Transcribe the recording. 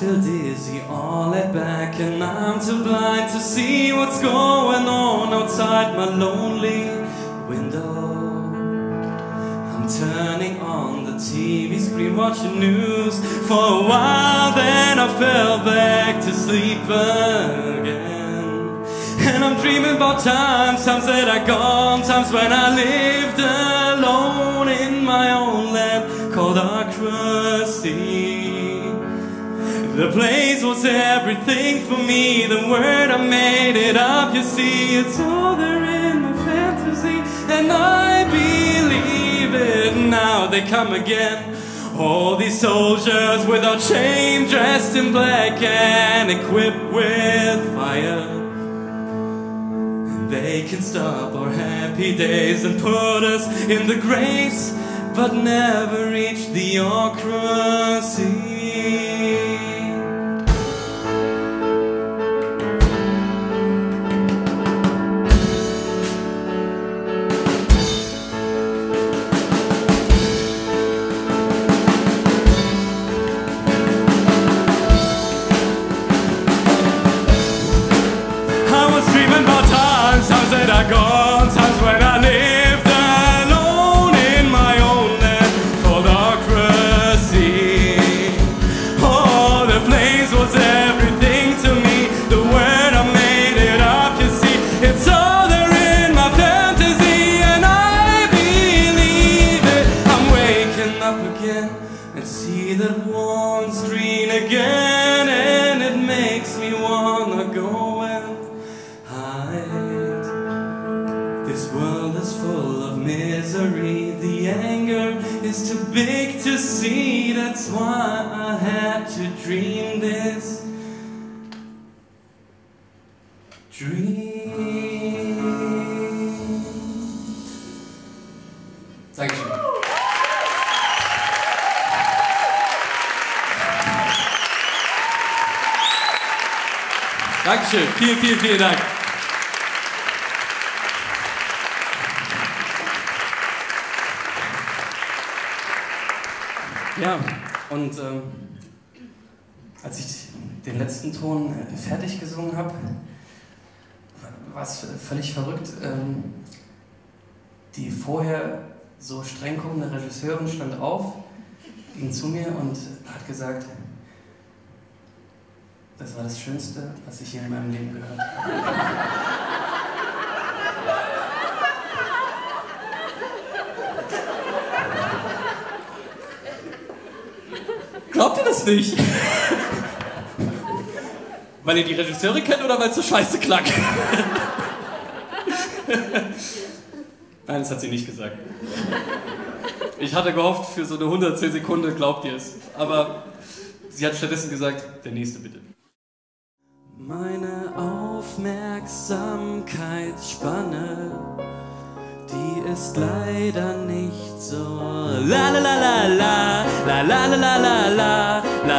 feel dizzy, all at back, and I'm too blind to see what's going on outside my lonely window. I'm turning on the TV screen, watching news for a while, then I fell back to sleep again. And I'm dreaming about times, times that are gone, times when I lived alone in my own land called Ochrasy. The place was everything for me, the word I made it up, you see, it's all there in my fantasy, and I believe it now. They come again. All these soldiers without shame, dressed in black and equipped with fire. And They can stop our happy days and put us in the graves, but never reach the Ochrasy. about time. World is full of misery. The anger is too big to see. That's why I had to dream this dream. Dankeschön. Dankeschön. Vielen, vielen, vielen Dank. Ja, und ähm, als ich den letzten Ton äh, fertig gesungen habe, war es völlig verrückt. Ähm, die vorher so streng guckende Regisseurin stand auf, ging zu mir und hat gesagt, das war das Schönste, was ich je in meinem Leben gehört habe. nicht. weil ihr die Regisseure kennt oder weil es so scheiße klang? Nein, das hat sie nicht gesagt. Ich hatte gehofft, für so eine 110 Sekunde glaubt ihr es. Aber sie hat stattdessen gesagt, der nächste bitte. Meine Aufmerksamkeitsspanne, die ist leider nicht so. La la la la la, la la la la la,